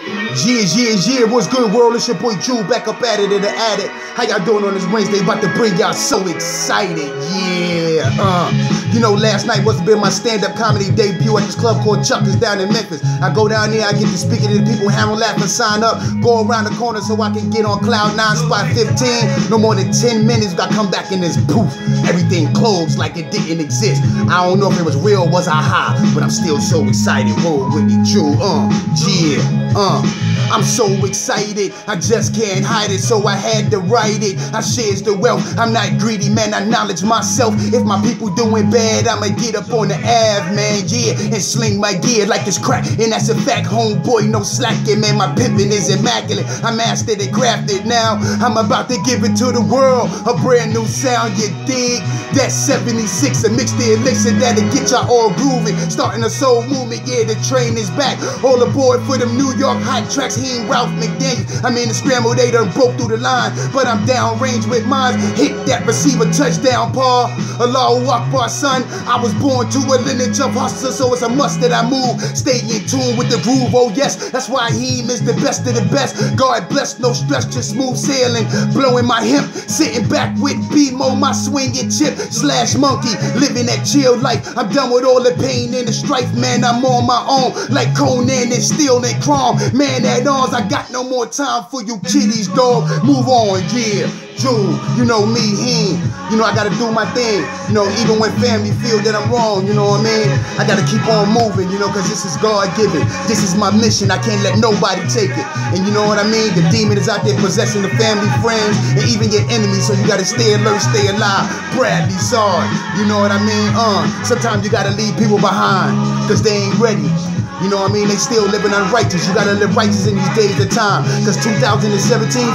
Yeah, yeah, yeah, what's good world? It's your boy Jew back up at it in the attic. How y'all doing on this Wednesday? About to bring y'all so excited, yeah. Uh, you know, last night was been my stand-up comedy debut at this club called Chuckers down in Memphis. I go down there, I get to speaking to the people, hammer laugh and sign up, go around the corner so I can get on cloud nine, spot 15. No more than 10 minutes, I come back in this poof. Everything closed like it didn't exist. I don't know if it was real, was I high, but I'm still so excited. Roll with me, Jew, uh, yeah, uh. Huh. I'm so excited, I just can't hide it, so I had to write it. I shares the wealth, I'm not greedy, man, I knowledge myself. If my people doing bad, I'ma get up on the Ave, man, yeah, and sling my gear like it's crack. And that's a fact, homeboy, no slacking, man, my pimpin' is immaculate. I mastered it, crafted it now. I'm about to give it to the world, a brand new sound, you dig? That's 76, a mixed the elixir that'll get y'all all grooving. Starting a soul movement, yeah, the train is back. All aboard for them New York hot tracks ain't Ralph McDaniel. I mean, the scramble, they done broke through the line. But I'm down range with mine. Hit that receiver touchdown, Paul. Allahu Akbar, son. I was born to a lineage of hustlers, so it's a must that I move. Stay in tune with the groove, oh yes. That's why he is the best of the best. God bless, no stress, just smooth sailing. Blowing my hemp, sitting back with BMO, my swinging chip. Slash monkey, living that chill life. I'm done with all the pain and the strife, man. I'm on my own, like Conan and Steel and Chrome. Man, that arms, I got no more time for you kiddies, dog. Move on, yeah. Jew, you know me, he, you know I gotta do my thing. You know, even when family feel that I'm wrong, you know what I mean? I gotta keep on moving, you know, cause this is God given. This is my mission. I can't let nobody take it. And you know what I mean? The demon is out there possessing the family, friends, and even your enemies. So you gotta stay alert, stay alive. Bradley Sard, you know what I mean? Uh, sometimes you gotta leave people behind, cause they ain't ready. You know what I mean? They still living unrighteous. You gotta live righteous in these days of time. Cause 2017,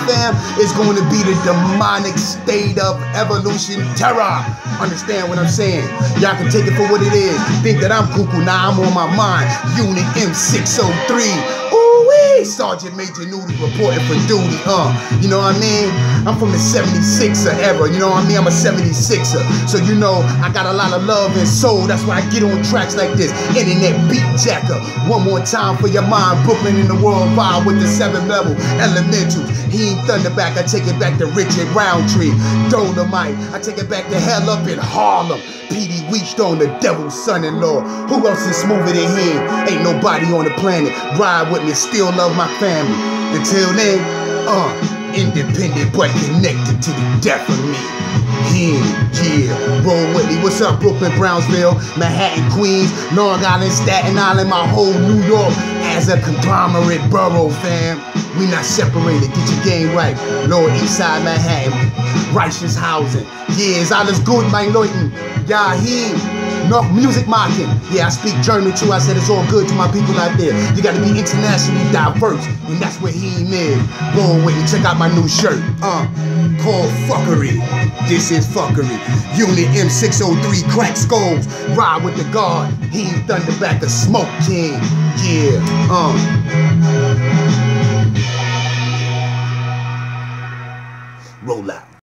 fam, is going to be the demonic state of evolution terror. Understand what I'm saying? Y'all can take it for what it is. Think that I'm cuckoo, now I'm on my mind. Unit M603. Sergeant Major Noodles reporting for duty, huh? You know what I mean? I'm from the 76er era, you know what I mean? I'm a 76er. So you know, I got a lot of love and soul. That's why I get on tracks like this. Internet beat jacker. One more time for your mind. Brooklyn in the world vibe with the seven level elementals. He ain't Thunderback, I take it back to Richard Roundtree. Dynamite, I take it back to hell up in Harlem. Petey Wheatstraw, the devil's son-in-law. Who else is smoother than him? Ain't nobody on the planet. Ride with me, still love my family. Until then, uh, independent but connected to the death of me. Him, yeah. Roll with me. What's up, Brooklyn, Brownsville, Manhattan, Queens, Long Island, Staten Island, my whole New York as a conglomerate borough, fam. We not separated. Get your game right. Lower East Side Manhattan. Righteous housing. Yeah, it's alles gut, mein Leuten. Ja, him. North music marking. Yeah, I speak German too. I said it's all good to my people out there. You gotta be internationally diverse, and that's where he is. Roll with me, check out my new shirt. Uh, called Fuckery. This is Fuckery. Unit M603 crack skulls. Ride with the guard. Heem Thunderback, the smoke king. Yeah, uh. Roll out.